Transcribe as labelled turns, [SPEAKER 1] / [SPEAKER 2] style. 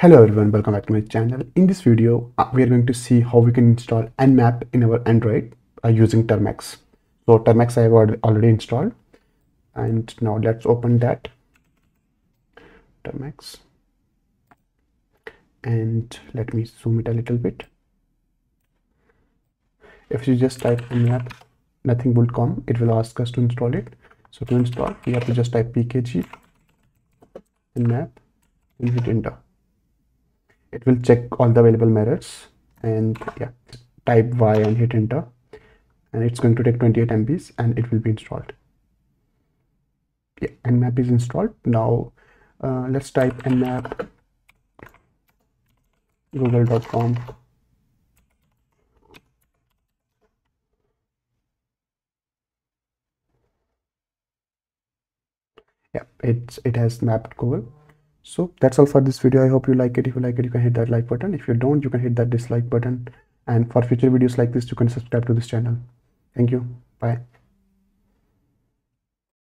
[SPEAKER 1] Hello everyone, welcome back to my channel. In this video, uh, we are going to see how we can install Nmap in our Android uh, using Termux. So Termux I have already installed and now let's open that Termux and let me zoom it a little bit. If you just type Nmap, nothing will come. It will ask us to install it. So to install, we have to just type pkg Nmap and hit enter it will check all the available mirrors and yeah type y and hit enter. And it's going to take 28 MBs and it will be installed. Yeah nmap is installed. Now uh, let's type nmap google.com yeah it's it has mapped google so that's all for this video. I hope you like it. If you like it you can hit that like button. If you don't you can hit that dislike button. And for future videos like this you can subscribe to this channel. Thank you. Bye